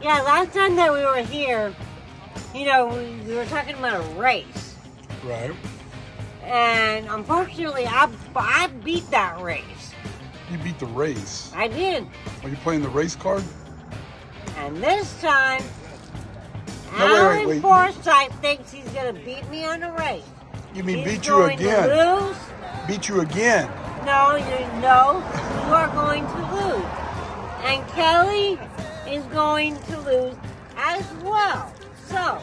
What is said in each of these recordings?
Yeah, last time that we were here, you know, we, we were talking about a race. Right. And unfortunately, I, I beat that race. You beat the race. I did. Are you playing the race card? And this time, No, wait, wait, Allen wait. Forsythe thinks he's going to beat me on the race. You mean He's beat you again? To lose. Beat you again. No, you no, you are going to lose. And Kelly is going to lose as well. So,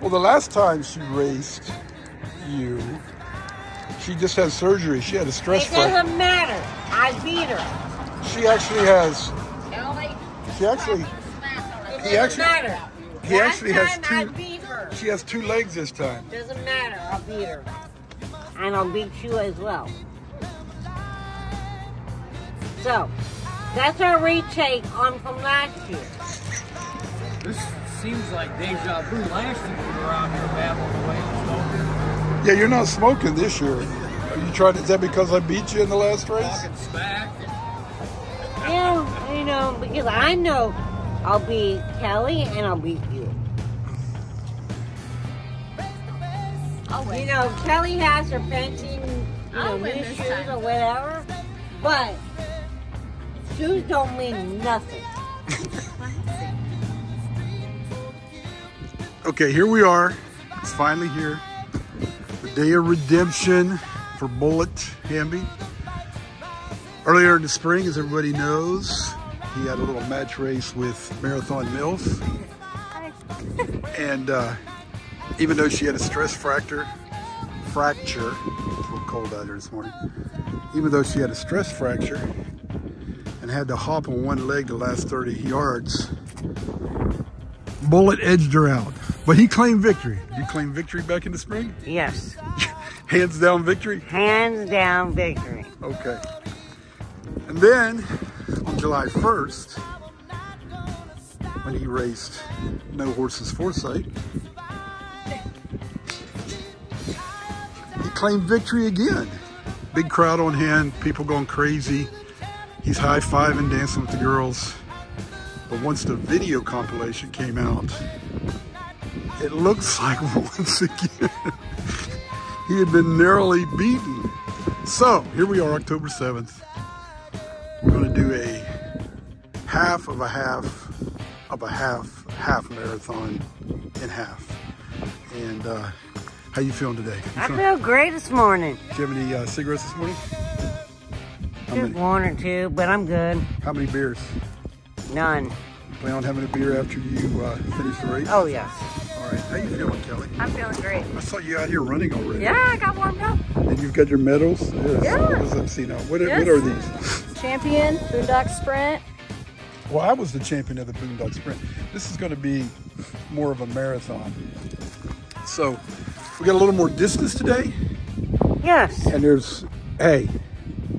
Well, the last time she raced you, she just had surgery. She had a stress it fracture. doesn't matter. I beat her. She actually has. She actually. it He doesn't actually- matter. he actually has two-. She has two legs this time. Doesn't matter. I'll beat her. And I'll beat you as well. So, that's our retake on from last year. This seems like deja vu. Last year we were out here babbling away and smoking. Yeah, you're not smoking this year. Are you trying? To, is that because I beat you in the last race? smoking, talking smack. Yeah, you know, because I know I'll beat Kelly and I'll beat you. You know, Kelly has her fancy, you know, new shoes time. or whatever, but shoes don't mean nothing. Okay, here we are. It's finally here. The day of redemption for Bullet Hamby. Earlier in the spring, as everybody knows, he had a little match race with Marathon Mills. And uh, even though she had a stress fracture, fracture, it's a little cold out here this morning. Even though she had a stress fracture and had to hop on one leg the last 30 yards, Bullet edged her out. But he claimed victory. You claimed victory back in the spring? Yes, Hands down victory? hands down victory. Okay. And then on July 1st, when he raced No Horses Forsythe, he claimed victory again. Big crowd on hand, people going crazy. He's high fiving, dancing with the girls. But once the video compilation came out, it looks like once again he had been narrowly beaten. So here we are, October 7th. We're going to do a half of a half of a half half marathon in half. And uh, how you feeling today? You I feeling- feel great this morning. Do you have any uh, cigarettes this morning? Just one or two, but I'm good. how many beers? None. You plan on having a beer after you uh, finish the race? Oh, yes. Right. How you feeling, Kelly? I'm feeling great. I saw you out here running already. Yeah, I got warmed up. And you've got your medals? Yes. Yeah. Let's see now. What, are- Yes. what are these? Champion, Boondock Sprint. Well, I was the champion of the Boondock Sprint. This is going to be more of a marathon. So we got a little more distance today, Yes. and there's, hey,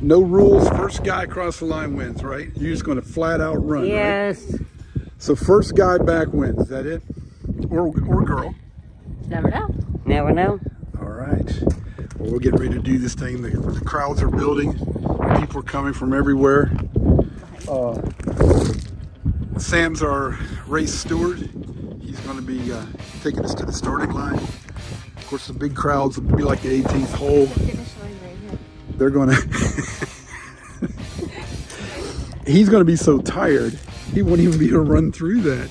no rules. First guy across the line wins, right? You're just going to flat out run, right? Yes. So first guy back wins. Is that it? Or, or girl. Never know. Never know. All right. Well, we're getting ready to do this thing. The, the crowds are building. People are coming from everywhere. Uh, Sam's our race steward. He's going to be uh, taking us to the starting line. Of course, the big crowds will be like the 18th hole. They're going to. He's going to be so tired, he won't even be able to run through that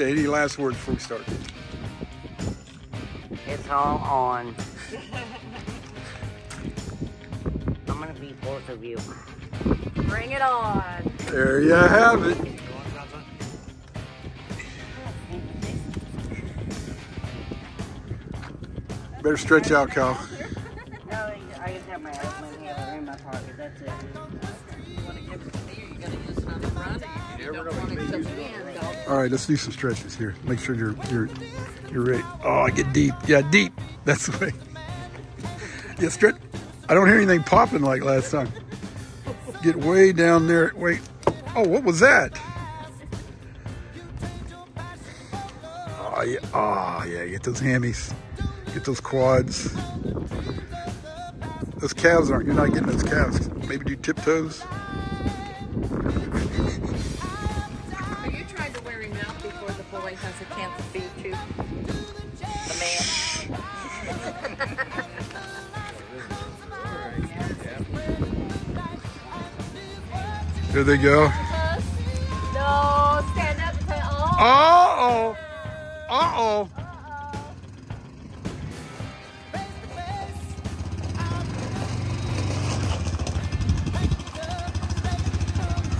Okay, any last words before we start? It's all on. I'm gonna beat both of you. Bring it on. There you have it. Better stretch out, Kyle. Have my in my pocket. That's it. Got. All right, let's do some stretches here. Make sure you're you're you're ready. Oh, I get deep. Yeah, deep. That's the way. Yeah, stretch. I don't hear anything popping like last time. Get way down there. Wait. Oh, what was that? Oh yeah. Oh yeah. Get those hammies. Get those quads. Those calves aren't. You're not getting those calves. Maybe do tiptoes. Are you trying to wear him out before the boy has a chance to feed you? The man. There they go. No, stand up oh. Uh oh. Uh oh.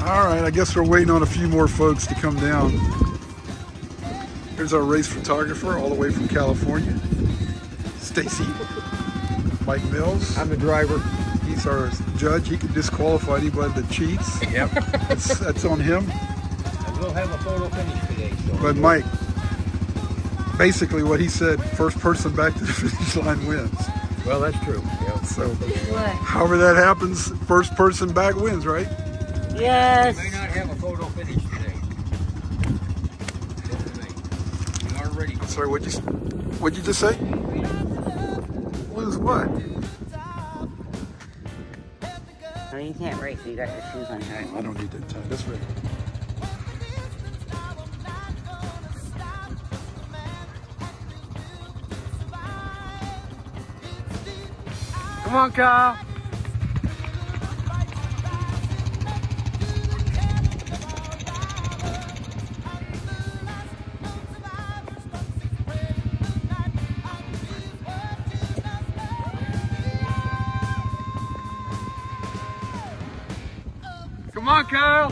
All right, I guess we're waiting on a few more folks to come down. Here's our race photographer all the way from California, Stacy. Mike Mills. I'm the driver. He's our judge. He can disqualify anybody that cheats. Yep. That's, that's on him. we'll have a photo finish today. So. But Mike, basically what he said, first person back to the finish line wins. well, that's true. Yeah. So What? however that happens, first person back wins, right? We Yes. may not have a photo finish today. We are ready. Sorry, what'd you what'd you just say? Lose what? No, you can't race. You got your shoes on. Right? I don't need that time. That's right. Come on, Kyle. Come on, Kyle.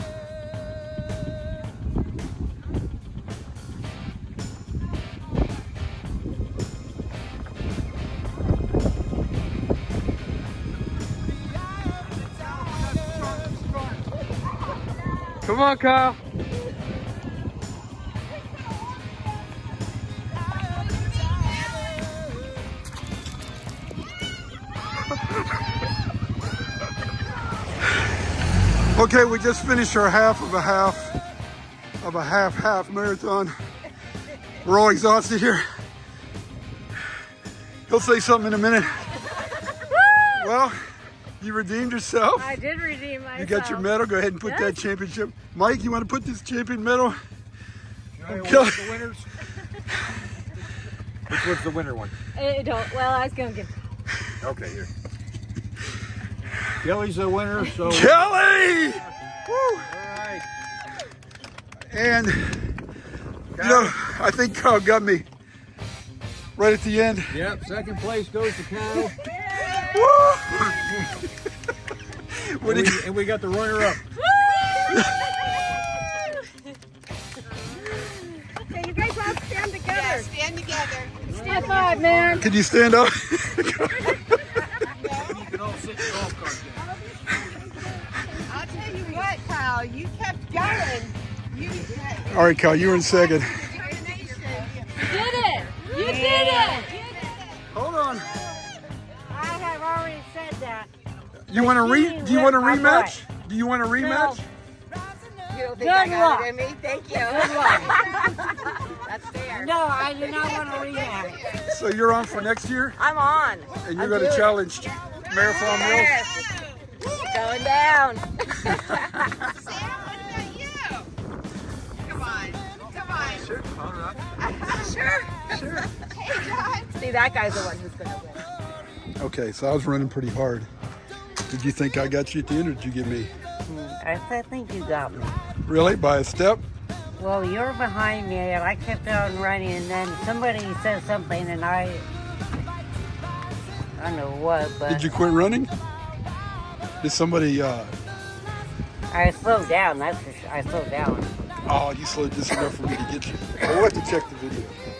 Come on, Kyle. Okay, we just finished our half of a half of a half half marathon. We're all exhausted here. He'll say something in a minute. Well, you redeemed yourself. I did redeem myself. You got your medal. Go ahead and put that championship. Mike, you want to put this champion medal? Should I Kill- the winners? Which was the winner one? Eh, don't. Well, I was gonna give. Okay, here. Kelly's the winner, so. Kelly! Woo! All right. And, you know, I think Kyle got me right at the end. Yep, second place goes to Kyle. Woo! What and, do we, and we got the runner up. Okay, you guys all stand together. Yeah, stand together. High five, man. can you stand up? All right, Kyle, you were in second. determination. You did it. You did it. Hold on. I have already said that. You want to re? Do you want a rematch? Do you want a rematch? You don't think Good I got luck. it in me? Thank you. Good luck. That's fair. No, I do not want to rematch. So you're on for next year, I'm on. and you're I'm going to doing challenge Marathon Mills. Yes. Going down. Sure. Sure. Hey, John. See, that guy's the one who's going to win. Okay, so I was running pretty hard. Did you think I got you at the end, or did you get me? I I think you got me. Really, by a step? Well, you're behind me, and I kept on running, and then somebody said something, and I, I don't know what, but Did you quit running? Did somebody? uh I slowed down. That's for sure. I slowed down. Oh, you slowed just enough for me to get you. We'll have to check the video.